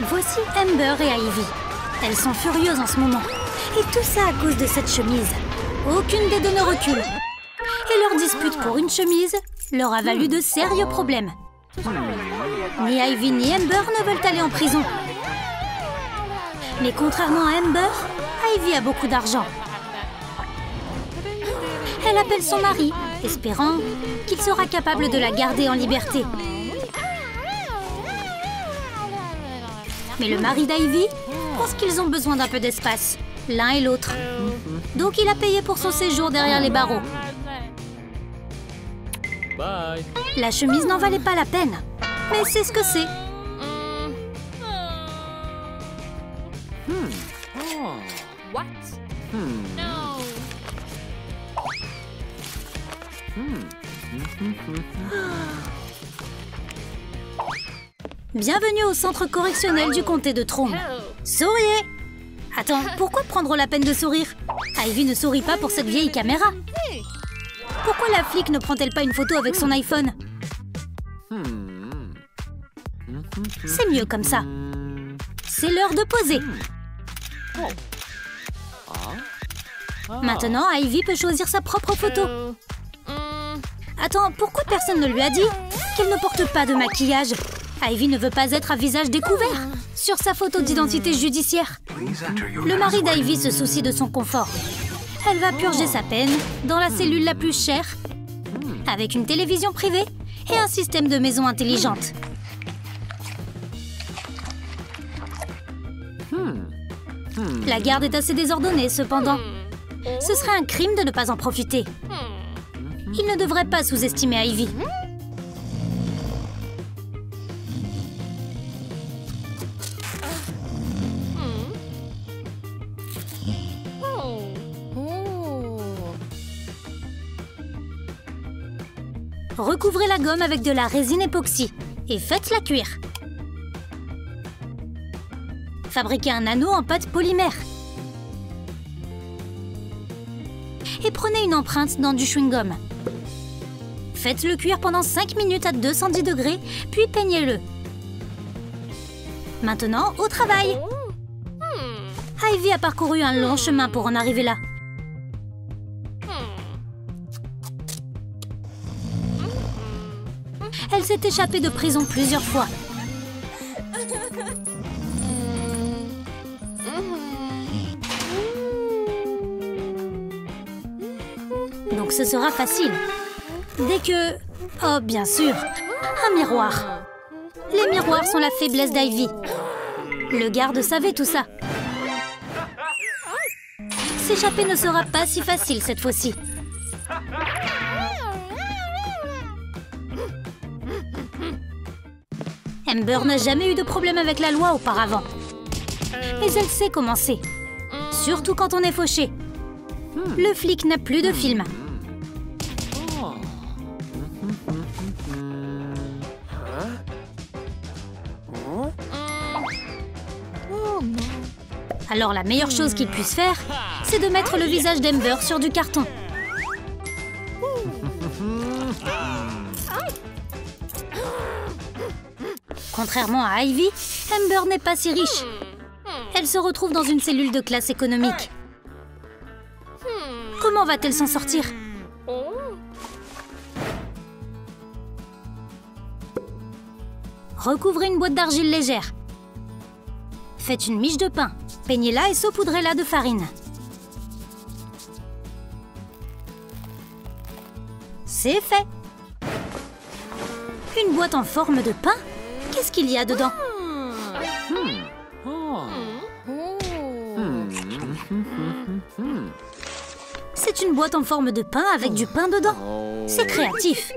Voici Amber et Ivy. Elles sont furieuses en ce moment. Et tout ça à cause de cette chemise. Aucune des deux ne recule. Et leur dispute pour une chemise leur a valu de sérieux problèmes. Ni Ivy ni Amber ne veulent aller en prison. Mais contrairement à Amber, Ivy a beaucoup d'argent. Elle appelle son mari, espérant qu'il sera capable de la garder en liberté. Mais le mari d'Ivy pense qu'ils ont besoin d'un peu d'espace, l'un et l'autre. Donc il a payé pour son séjour derrière les barreaux. La chemise n'en valait pas la peine. Mais c'est ce que c'est. Bienvenue au centre correctionnel du comté de Trôme. Souriez Attends, pourquoi prendre la peine de sourire? Ivy ne sourit pas pour cette vieille caméra. Pourquoi la flic ne prend-elle pas une photo avec son iPhone? C'est mieux comme ça. C'est l'heure de poser. Maintenant, Ivy peut choisir sa propre photo. Attends, pourquoi personne ne lui a dit qu'elle ne porte pas de maquillage? Ivy ne veut pas être à visage découvert sur sa photo d'identité judiciaire. Le mari d'Ivy se soucie de son confort. Elle va purger sa peine dans la cellule la plus chère, avec une télévision privée et un système de maison intelligente. La garde est assez désordonnée, cependant. Ce serait un crime de ne pas en profiter. Il ne devrait pas sous-estimer Ivy. Recouvrez la gomme avec de la résine époxy et faites-la cuire. Fabriquez un anneau en pâte polymère. Et prenez une empreinte dans du chewing-gum. Faites-le cuire pendant 5 minutes à 210 degrés, puis peignez-le. Maintenant, au travail Ivy a parcouru un long chemin pour en arriver là. S'est échappée de prison plusieurs fois. Donc ce sera facile. Dès que... Oh, bien sûr, un miroir. Les miroirs sont la faiblesse d'Ivy. Le garde savait tout ça. S'échapper ne sera pas si facile cette fois-ci. Amber n'a jamais eu de problème avec la loi auparavant. Mais elle sait comment c'est. Surtout quand on est fauché. Le flic n'a plus de film. Alors la meilleure chose qu'il puisse faire, c'est de mettre le visage d'Amber sur du carton. Contrairement à Ivy, Amber n'est pas si riche. Elle se retrouve dans une cellule de classe économique. Comment va-t-elle s'en sortir? Recouvrez une boîte d'argile légère. Faites une miche de pain. Peignez-la et saupoudrez-la de farine. C'est fait. Une boîte en forme de pain? Qu'est-ce qu'il y a dedans C'est une boîte en forme de pain avec du pain dedans. C'est créatif.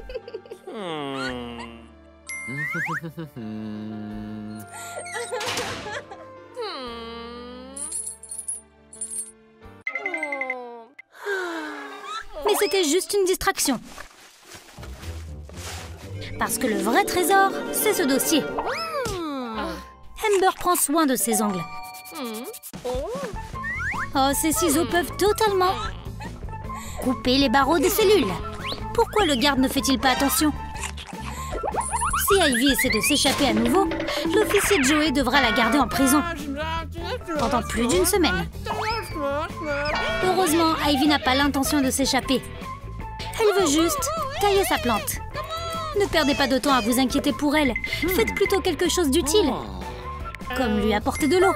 Mais c'était juste une distraction. Parce que le vrai trésor, c'est ce dossier. Amber prend soin de ses ongles. Oh, ces ciseaux peuvent totalement couper les barreaux des cellules. Pourquoi le garde ne fait-il pas attention? Si Ivy essaie de s'échapper à nouveau, l'officier Joey devra la garder en prison pendant plus d'une semaine. Heureusement, Ivy n'a pas l'intention de s'échapper. Elle veut juste tailler sa plante. Ne perdez pas de temps à vous inquiéter pour elle. Faites plutôt quelque chose d'utile, comme lui apporter de l'eau.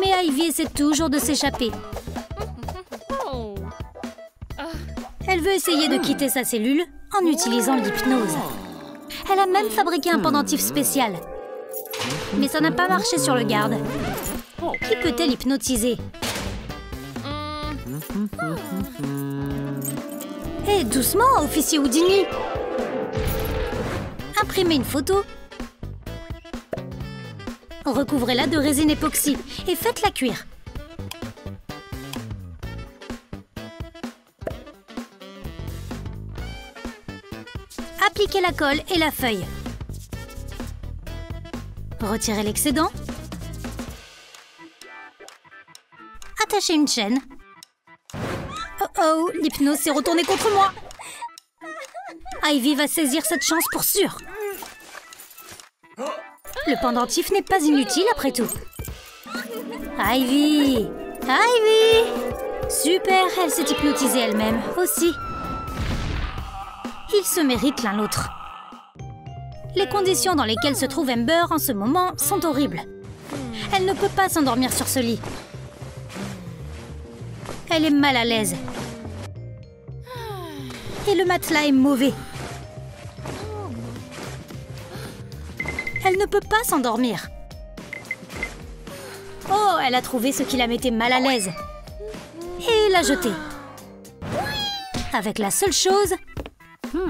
Mais Ivy essaie toujours de s'échapper. Elle veut essayer de quitter sa cellule en utilisant l'hypnose. Elle a même fabriqué un pendentif spécial. Mais ça n'a pas marché sur le garde. Qui peut-elle hypnotiser? Hé, doucement, officier Houdini Imprimez une photo. Recouvrez-la de résine époxy et faites-la cuire. Appliquez la colle et la feuille. Retirez l'excédent. Attachez une chaîne. Oh l'hypnose s'est retournée contre moi. Ivy va saisir cette chance pour sûr. Le pendentif n'est pas inutile après tout. Ivy Ivy Super, elle s'est hypnotisée elle-même aussi. Ils se méritent l'un l'autre. Les conditions dans lesquelles se trouve Amber en ce moment sont horribles. Elle ne peut pas s'endormir sur ce lit. Elle est mal à l'aise. Et le matelas est mauvais. Elle ne peut pas s'endormir. Oh, elle a trouvé ce qui la mettait mal à l'aise. Et l'a jeté. Avec la seule chose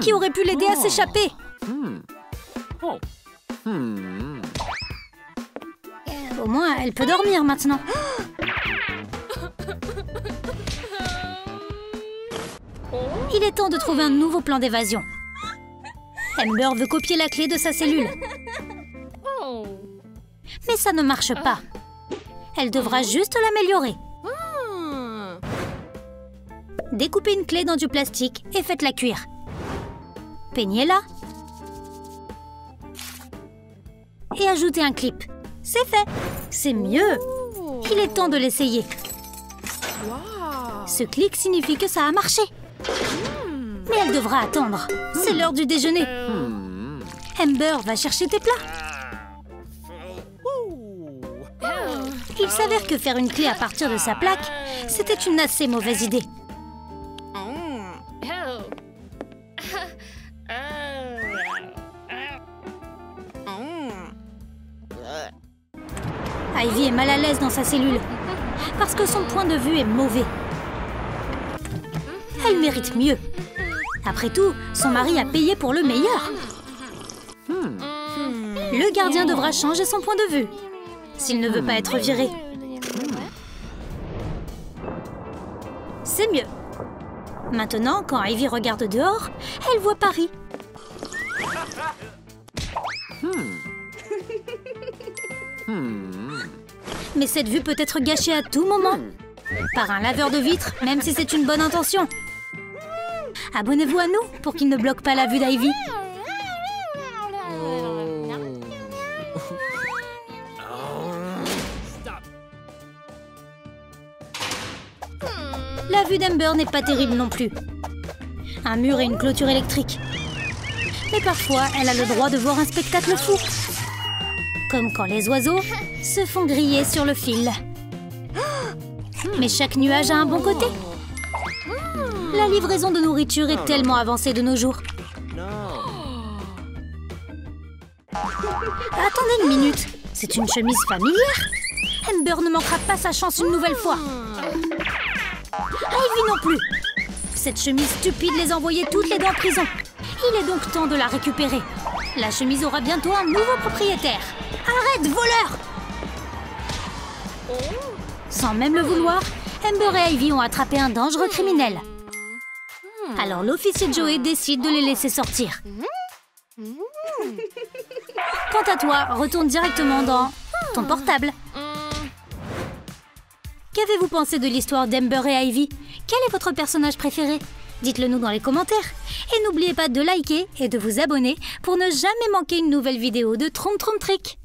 qui aurait pu l'aider à s'échapper. Au moins, elle peut dormir maintenant. Il est temps de trouver un nouveau plan d'évasion. Amber veut copier la clé de sa cellule. Mais ça ne marche pas. Elle devra juste l'améliorer. Découpez une clé dans du plastique et faites-la cuire. Peignez-la. Et ajoutez un clip. C'est fait. C'est mieux. Il est temps de l'essayer. Ce clic signifie que ça a marché. Mais elle devra attendre. C'est l'heure du déjeuner. Amber va chercher tes plats. Il s'avère que faire une clé à partir de sa plaque, c'était une assez mauvaise idée. Ivy est mal à l'aise dans sa cellule parce que son point de vue est mauvais. Elle mérite mieux. Après tout, son mari a payé pour le meilleur. Le gardien devra changer son point de vue s'il ne veut pas être viré. C'est mieux. Maintenant, quand Ivy regarde dehors, elle voit Paris. Mais cette vue peut être gâchée à tout moment. Par un laveur de vitres, même si c'est une bonne intention. Abonnez-vous à nous pour qu'il ne bloque pas la vue d'Ivy. La vue d'Amber n'est pas terrible non plus. Un mur et une clôture électrique. Mais parfois, elle a le droit de voir un spectacle fou. Comme quand les oiseaux se font griller sur le fil. Mais chaque nuage a un bon côté. La livraison de nourriture est tellement avancée de nos jours. Attendez une minute. C'est une chemise familière Amber ne manquera pas sa chance une nouvelle fois. Ivy non plus. Cette chemise stupide les envoyait toutes les deux en prison. Il est donc temps de la récupérer. La chemise aura bientôt un nouveau propriétaire. Arrête, voleur Sans même le vouloir, Amber et Ivy ont attrapé un dangereux criminel. Alors l'officier Joey décide de les laisser sortir. Quant à toi, retourne directement dans ton portable. Qu'avez-vous pensé de l'histoire d'Amber et Ivy? Quel est votre personnage préféré? Dites-le nous dans les commentaires. Et n'oubliez pas de liker et de vous abonner pour ne jamais manquer une nouvelle vidéo de Trom Trom Trick.